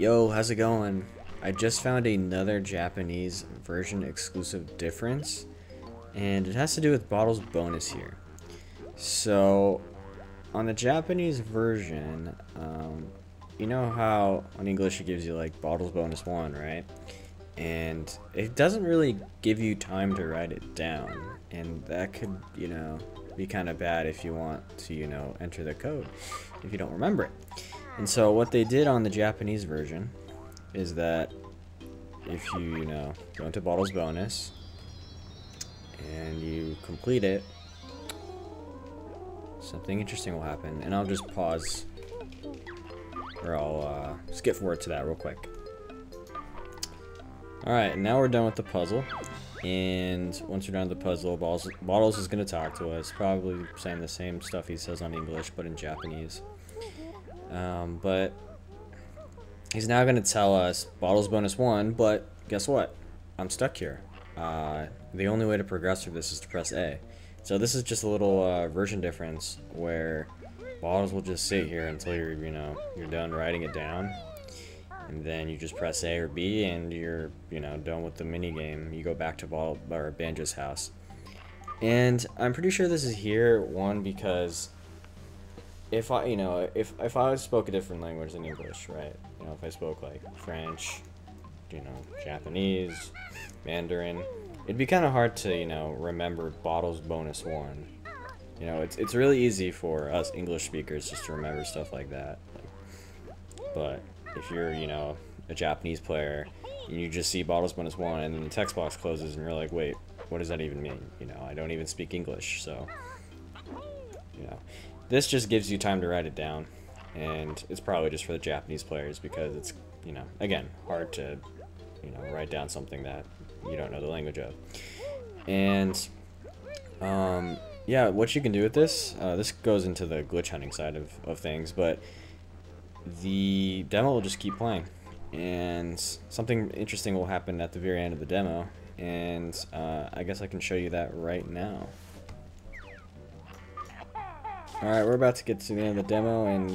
Yo, how's it going? I just found another Japanese version exclusive difference, and it has to do with bottles bonus here. So, on the Japanese version, um, you know how on English it gives you like bottles bonus one, right? And it doesn't really give you time to write it down, and that could, you know, be kind of bad if you want to, you know, enter the code if you don't remember it. And so what they did on the Japanese version is that if you, you know, go into Bottles Bonus and you complete it, something interesting will happen. And I'll just pause or I'll uh, skip forward to that real quick. Alright, now we're done with the puzzle. And once you're done with the puzzle, Bottles, Bottles is going to talk to us, probably saying the same stuff he says on English, but in Japanese. Um, but he's now going to tell us bottles bonus one, but guess what? I'm stuck here. Uh, the only way to progress through this is to press A. So this is just a little uh, version difference where bottles will just sit here until you're, you know, you're done writing it down. And then you just press A or B and you're, you know, done with the mini game. You go back to Ball or Banjo's house. And I'm pretty sure this is here, one, because if I, you know, if, if I spoke a different language than English, right? You know, if I spoke like French, you know, Japanese, Mandarin, it'd be kind of hard to, you know, remember bottles bonus one. You know, it's, it's really easy for us English speakers just to remember stuff like that. But if you're, you know, a Japanese player and you just see bottles bonus one and then the text box closes and you're like, wait, what does that even mean? You know, I don't even speak English, so, you know. This just gives you time to write it down, and it's probably just for the Japanese players because it's, you know, again, hard to, you know, write down something that you don't know the language of. And, um, yeah, what you can do with this, uh, this goes into the glitch hunting side of, of things, but the demo will just keep playing. And something interesting will happen at the very end of the demo, and uh, I guess I can show you that right now. Alright, we're about to get to the end of the demo, and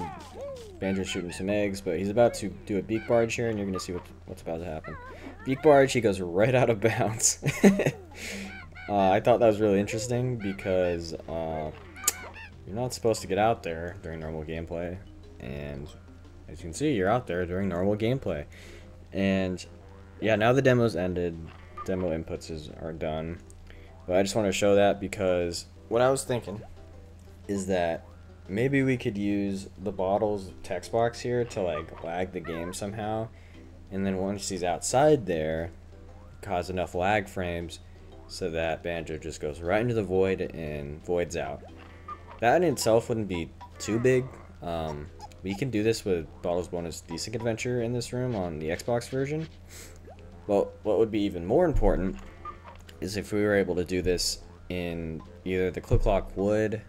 Banjo's shooting some eggs, but he's about to do a beak barge here, and you're going to see what, what's about to happen. Beak barge, he goes right out of bounds. uh, I thought that was really interesting, because uh, you're not supposed to get out there during normal gameplay, and as you can see, you're out there during normal gameplay. And, yeah, now the demo's ended, demo inputs is, are done, but I just want to show that because what I was thinking is that maybe we could use the bottles text box here to like lag the game somehow. And then once he's outside there cause enough lag frames so that banjo just goes right into the void and voids out. That in itself wouldn't be too big. Um, we can do this with bottles bonus desync adventure in this room on the xbox version. Well what would be even more important is if we were able to do this in either the click clock wood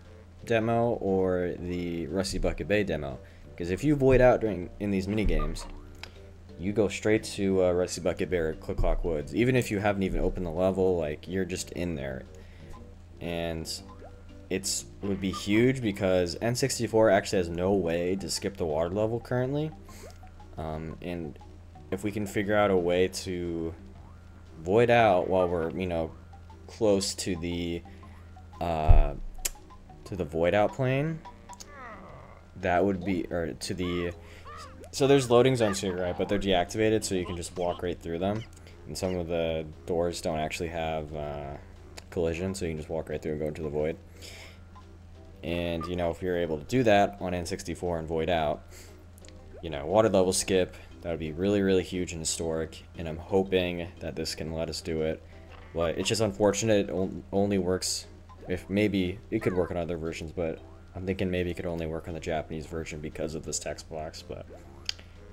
demo or the Rusty Bucket Bay demo. Because if you void out during in these mini games, you go straight to uh, Rusty Bucket Bay or Click Clock Woods. Even if you haven't even opened the level, like you're just in there, and it's would be huge because N64 actually has no way to skip the water level currently, um, and if we can figure out a way to void out while we're you know close to the uh, to the void out plane, that would be, or to the, so there's loading zones here, right, but they're deactivated, so you can just walk right through them, and some of the doors don't actually have uh, collision, so you can just walk right through and go into the void. And, you know, if you're able to do that on N64 and void out, you know, water level skip, that would be really, really huge and historic, and I'm hoping that this can let us do it. But it's just unfortunate it only works if maybe it could work on other versions, but I'm thinking maybe it could only work on the Japanese version because of this text box. But,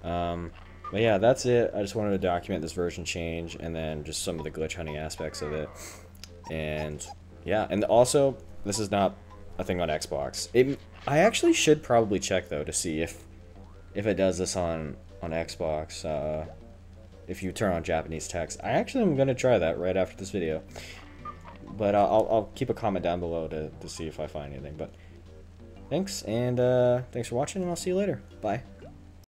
um, but yeah, that's it. I just wanted to document this version change and then just some of the glitch hunting aspects of it. And yeah, and also this is not a thing on Xbox. It, I actually should probably check though to see if if it does this on on Xbox. Uh, if you turn on Japanese text, I actually am gonna try that right after this video but I'll, I'll keep a comment down below to, to see if I find anything. But thanks, and uh, thanks for watching, and I'll see you later. Bye.